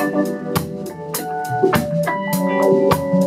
Thank you.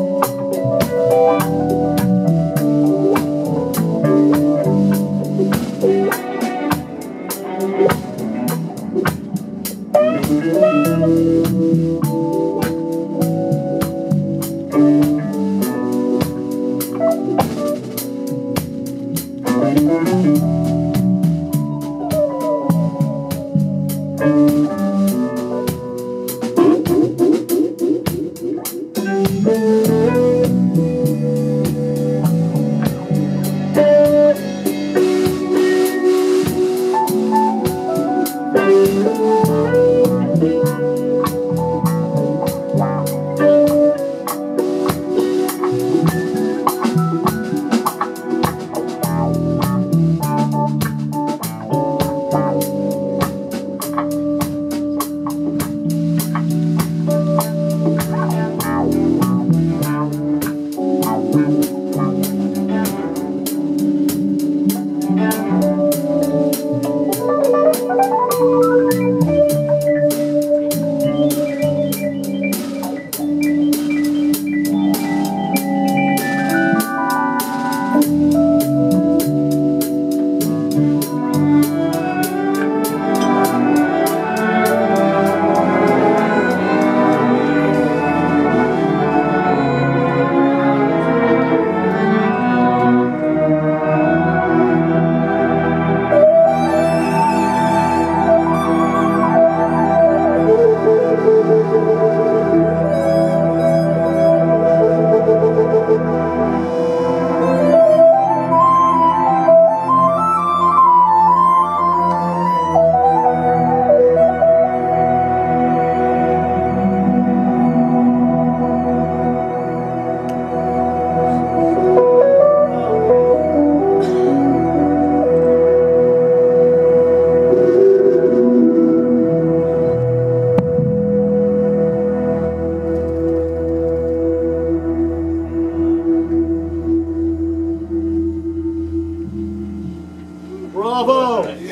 够不够